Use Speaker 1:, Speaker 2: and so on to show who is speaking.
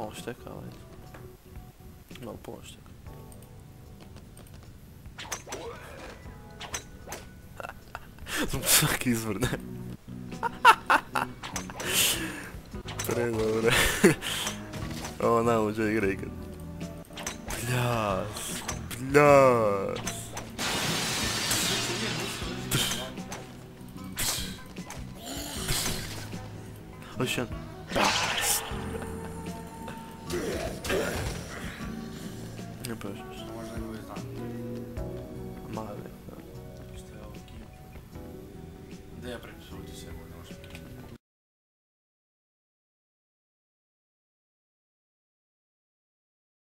Speaker 1: monster, calma aí. É. Não, monster. Não precisa aqui isso, Bruno. Peraí, não, Bruno. Oh, não, já é ignorei, cara. Pilhas. Pilhas. Oxi. Pá. Možda
Speaker 2: nego je znam.
Speaker 1: Mali.
Speaker 2: Isto Kio. Da ja prepišu ti se